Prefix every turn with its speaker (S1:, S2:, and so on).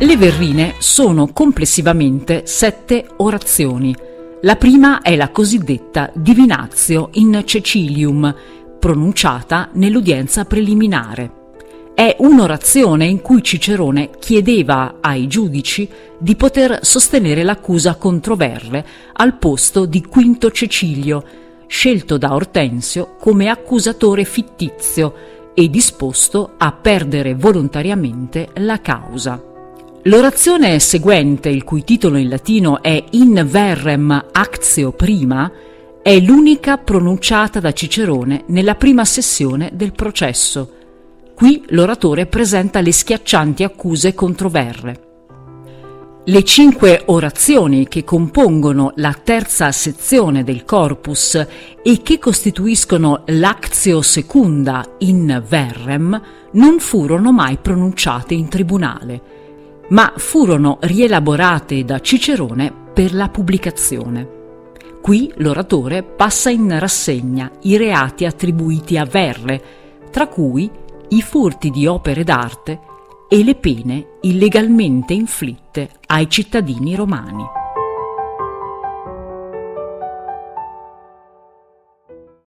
S1: Le verrine sono complessivamente sette orazioni. La prima è la cosiddetta Divinazio in Cecilium, pronunciata nell'udienza preliminare. È un'orazione in cui Cicerone chiedeva ai giudici di poter sostenere l'accusa contro Verre al posto di Quinto Cecilio, scelto da Ortensio come accusatore fittizio e disposto a perdere volontariamente la causa. L'orazione seguente, il cui titolo in latino è In verrem actio prima, è l'unica pronunciata da Cicerone nella prima sessione del processo. Qui l'oratore presenta le schiaccianti accuse contro Verre. Le cinque orazioni che compongono la terza sezione del corpus e che costituiscono l'actio secunda in verrem non furono mai pronunciate in tribunale, ma furono rielaborate da Cicerone per la pubblicazione. Qui l'oratore passa in rassegna i reati attribuiti a Verre, tra cui i furti di opere d'arte e le pene illegalmente inflitte ai cittadini romani.